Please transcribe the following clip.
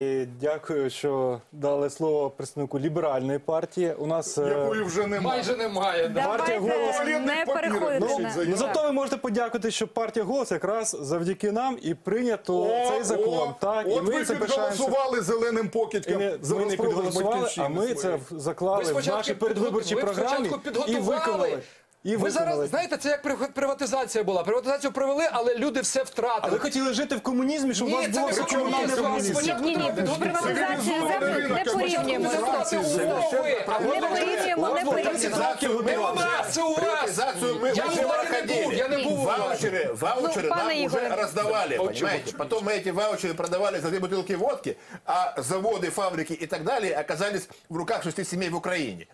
І дякую, що дали слово представнику ліберальної партії. У нас е, Якої вже немає. Майже немає. Да. Партія «Голос» не на заяву. ну зато ви можете подякувати, що партія голос якраз завдяки нам і прийнято цей закон. так і ми ви це підголосували зеленим не, за ми не підголосували, а ми це своєї. в- заклали в нашій передвиборчій ви програмі і виконали. І ви виконали. зараз знаєте, це як при- приватизація була. Приватизацію провели, але люди все А втратили. ви хотіли жити в комунізмі, щоб у вас Ні, це було не все комунальне комунізм. комунізм. Спочатку Ні, ні, треба підготувати. приватизація землі не порівнюємо. Приватизацію умови. а Не порівнюємо, не порівнюємо. Не у нас, це у вас. Приватизацию мы Я уже у владі не був, проходили. я не був у владі. Ваучеры, ваучеры Ну, пане нам Ігоре. уже раздавали, понимаете? Потом мы эти ваучеры продавали за две бутылки водки, а заводы, фабрики и так далее оказались в руках шести семей в Украине.